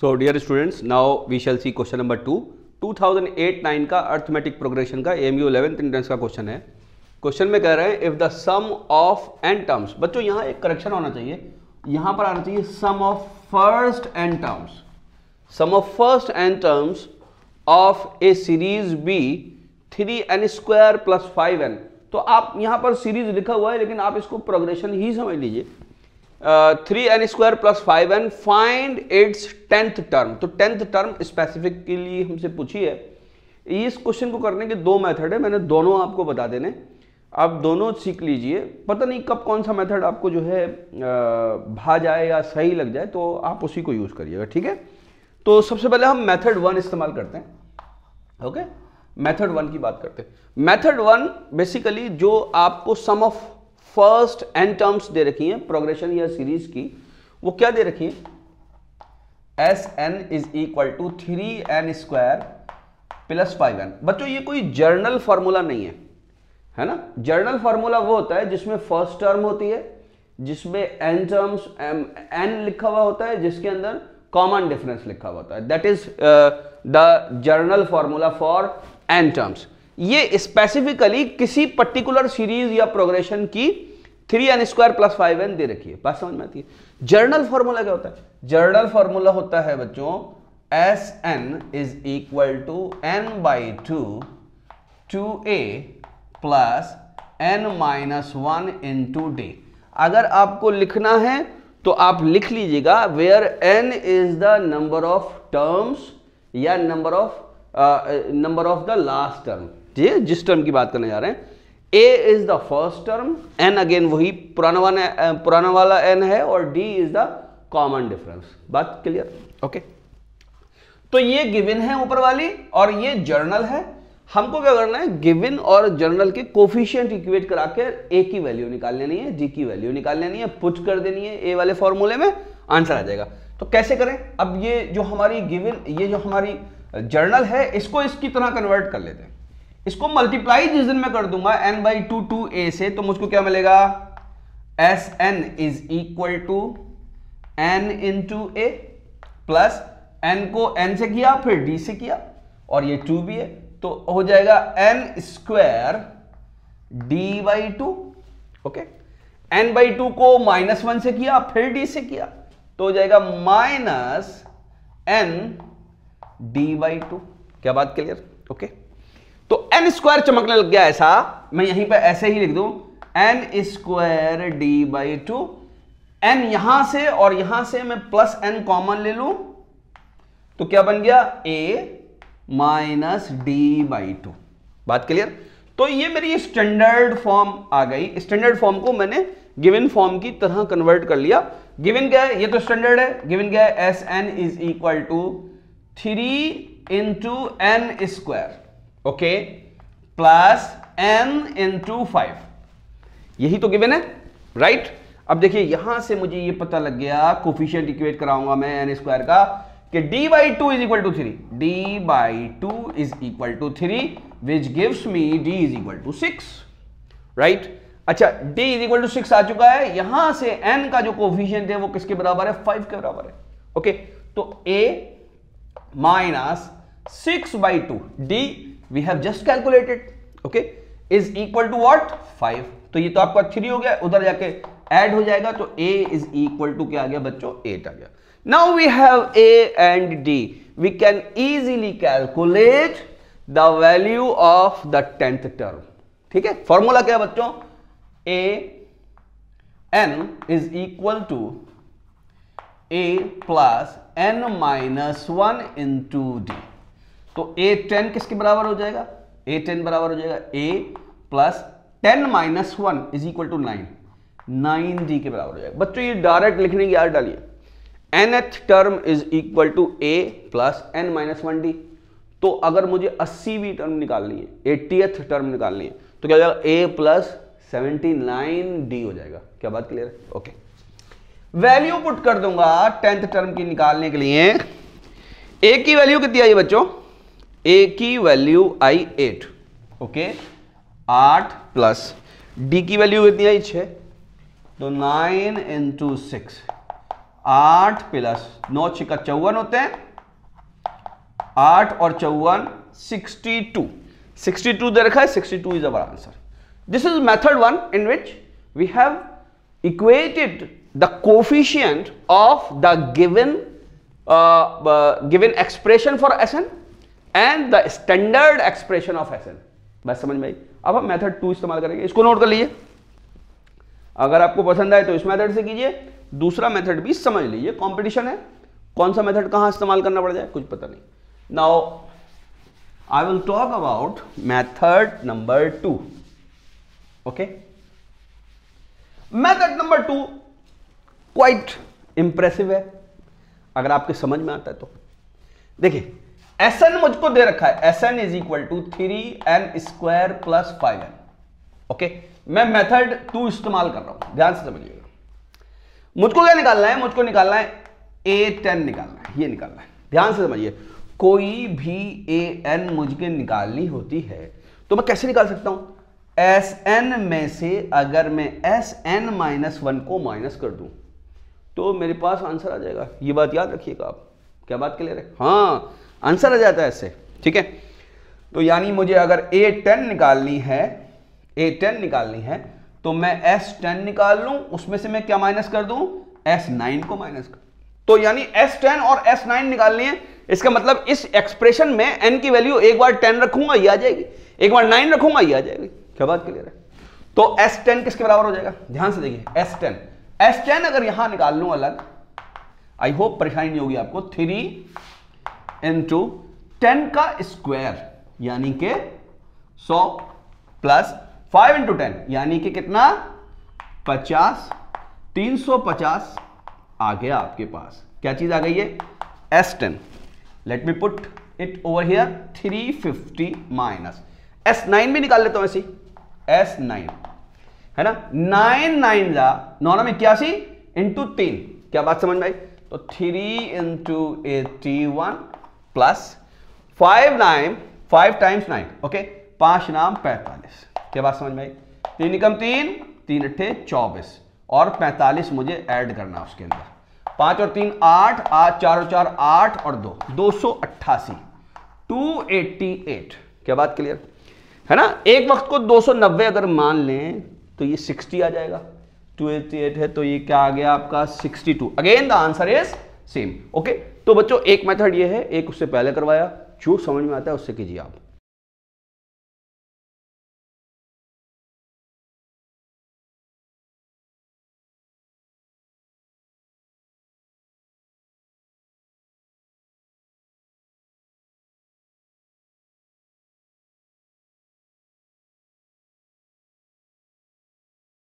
So dear students, now we shall see question number two. 2008-9 का arithmetic progression का M U eleventh entrance का question है. Question में कह रहे हैं if the sum of n terms बच्चों यहाँ एक करेक्शन होना चाहिए. यहाँ पर आना चाहिए sum of first n terms sum of first n terms of a series be three n square plus five n तो आप यहाँ पर सीरीज़ लिखा हुआ है लेकिन आप इसको प्रोग्रेशन ही समझ लीजिए. Three n square plus five n find its tenth term. तो टेंथ टर्म स्पेसिफिक के लिए हमसे पूछी है। इस क्वेश्चन को करने के दो मेथड है। मैंने दोनों आपको बता देने। आप दोनों सीख लीजिए। पता नहीं कब कौन सा मेथड आपको जो है भा जाए या सही लग जाए तो आप उसी को यूज़ करिएगा, ठीक है? तो सबसे पहले हम मेथड वन इस्तेमाल करते हैं। ओके? मेथड वन की बात करते हैं। मेथड वन बेसिकली जो आपको sum of first n terms दे रखी हैं, प्रोग्रेशन या सीरीज़ की, वो क्या दे रखी है? S n is equal to three n square plus five n. बच्चों, ये कोई जर्नल फॉर्मूला नहीं है है ना? जर्नल फॉर्मूला वो होता है जिसमें फ़र्स्ट टर्म होती है, जिसमें एन टर्म्स एन लिखा हुआ होता है, जिसके अंदर कॉमन डिफरेंस लिखा हुआ होता है। That is the general formula for n terms. ये स्पेसिफिकली किसी पर्टिकुलर सीरीज़ या प्रोग्रेशन की three n square plus five n दे रखी है। बात समझ में आती है? जर्नल फॉर्मूला क्या होता है? जर्नल फॉर्मूला होता है बच्चों S n is equal to n by two two a plus n minus one into d अगर आपको लिखना है तो आप लिख लीजिएगा where n is the number of terms या number of number of the last term है जिस टर्म की बात करने जा रहे हैं a is the first term n again वही पुराना वाला पुराना वाला एन है और d is the common difference बात क्लियर ओके तो ये गिवन है ऊपर वाली और ये जर्नल है। हमको क्या करना है? गिवन और जर्नल के कोफिशियंट इक्वेट करा के ए की वैल्यू निकाल लेनी है जी की वैल्यू निकाल लेनी है पुट कर देनी है ए वाले फॉर्मूले में आंसर आ जाएगा। तो कैसे करें? अब ये जो हमारी गिवन ये जो हमारी जर्नल है इसको इसकी तरह कन्वर्ट कर लेते हैं। इसको मल्टीप्लाई जिस दिन मैं कर दूँगा n by two two a से तो मुझको क्या मिलेगा? S n is equal to n into a plus n को एन से किया, फिर डी से किया, और ये टू भी है तो हो जाएगा n square d by two okay n by two को माइनस वन से किया, फिर डी से किया तो हो जाएगा minus n d by two क्या बात क्लियर ओके okay? तो एन स्क्वायर चमकने लग गया ऐसा। मैं यहीं पे ऐसे ही लिख दू। N square d by two n यहाँ से और यहाँ से मैं प्लस एन कॉमन ले लू। तो क्या बन गया? A minus d by two बात क्लियर तो ये मेरी स्टैंडर्ड फॉर्म आ गई। स्टैंडर्ड फॉर्म को मैंने गिवन फॉर्म की तरह कन्वर्ट कर लिया। गिवन क्या है? ये तो स्टैंडर्ड है। गिवन क्या है? S n is equal to three into n square okay plus n into five यही तो गिवन है राइट right? अब देखिए यहाँ से मुझे ये पता लग गया कोफिशियंट इक्वेट कराऊँगा मैं एन स्क्वायर का कि d by two is equal to three d by two is equal to three which gives me d is equal to six right अच्छा d is equal to six आ चुका है यहाँ से N का जो coefficient है वो किसके बराबर है? फाइव के बराबर है. ओके okay, तो a minus six by two d we have just calculated okay is equal to what five तो ये तो आपका थ्री हो गया, उधर जाके ऐड हो जाएगा तो ए इज़ इक्वल टू क्या आ गया बच्चों? एट आ गया। Now we have a and d we can easily calculate the value of the tenth term ठीक है? फॉर्मूला क्या है बच्चों? A n is equal to a plus n minus one into d तो ए टेन किसके बराबर हो जाएगा? ए टेन बराबर हो जाएगा a plus ten minus one is equal to nine nine d के बराबर हो जाएगा। बच्चों, ये डायरेक्ट लिखने की याद डालिए। N th term is equal to a plus n minus one d तो अगर मुझे अस्सीवीं टर्म निकालनी है एट्टीएथ टर्म निकालनी है तो क्या हो जाएगा? A plus seventy nine d हो जाएगा। क्या बात क्लियर है? ओके वैल्यू पुट कर दूँगा टेंथ टर्म की निकालने के लिए। ए की वैल्यू कितनी आई बच्चों? ए की वैल्यू आई एट ओके आठ प्लस डी की वैल्यू कितनी आई? छः। तो नाइन इंटू सिक्स आठ प्लस नौ छिका चौवन होते हैं। आठ और चौवन सिक्सटी टू सिक्सटी टू दे रखा है sixty two is our answer this is method one in which we have equated the coefficient of the given given expression for s n and the standard expression of s n बस समझ में आई? अब हम method two इस्तेमाल करेंगे। इसको note कर लीजिए। अगर आपको पसंद आए तो इस मेथड से कीजिए। दूसरा मेथड भी समझ लीजिए। कंपटीशन है। कौन सा मेथड कहाँ इस्तेमाल करना पड़ जाए? कुछ पता नहीं। Now I will talk about method number two okay method number two quite impressive है। अगर आपके समझ में आता है तो। देखिए एस एन मुझको दे रखा है। S n is equal to three n square plus five n okay मैं मेथड टू इस्तेमाल कर रहा हूँ। ध्यान से समझिएगा। मुझको क्या निकालना है? मुझको निकालना है ए टेन निकालना है। ये निकालना है। ध्यान से समझिए। कोई भी ए एन मुझे निकालनी होती है तो मैं कैसे निकाल सकता हूँ? एस एन में से अगर मैं एस एन माइनस वन को माइनस कर दूँ तो मेरे पास आंसर आ जाएगा। ये बात याद रखिएगा आप। क्या बात क्लियर है हाँ। आंसर आ जाता है ऐसे ठीक है? तो यानी मुझे अगर ए टेन निकालनी है ए टेन निकालनी है तो मैं एस टेन निकाल लूँ, उसमें से मैं क्या माइनस कर दूँ? एस नाइन को माइनस कर। तो यानी एस टेन और एस नाइन निकालनी है, इसका मतलब इस एक्सप्रेशन में एन की वैल्यू एक बार टेन रखूँगा, ये आ जाएगी। एक बार नाइन रखूँगा, ये आ जाएगी। क्या बात क्लियर है? तो एस टेन किसके बराबर हो जाएगा? ध्यान से देखिए एस टेन एस टेन अगर यहाँ निकाल लू अलग आई होप परेशानी नहीं होगी आपको थ्री इंटू टेन का स्क्वायर यानी के सौ प्लस फाइव इंटू टेन यानी कि कितना? पचास, तीन सौ पचास आ गया आपके पास। क्या चीज़ आ गई है? S ten let me put it over here three fifty minus s nine भी निकाल लेता हूँ ऐसी एस नाइन है ना? नाइन नाइन जा। नौ में इक्यासी इंटू तीन। क्या बात समझ में आई? तो three into eighty one plus five nine five times nine okay पाँच नाम पैंतालीस। क्या बात समझ में आई? तीन निकम तीन तीन अट्ठे चौबीस। और पैंतालीस मुझे ऐड करना उसके अंदर। पाँच और तीन आठ आठ, चार और चार आठ और दो। दो सौ अट्ठासी। Two eighty eight. क्या बात क्लियर है ना? एक वक्त को दो सौ नब्बे अगर मान लें तो ये सिक्सटी आ जाएगा। टू एट्टी एट है तो ये क्या आ गया आपका? Sixty two. Again the answer is same okay तो बच्चों, एक मेथड ये है, एक उससे पहले करवाया। जो समझ में आता है, उससे कीजिए आप।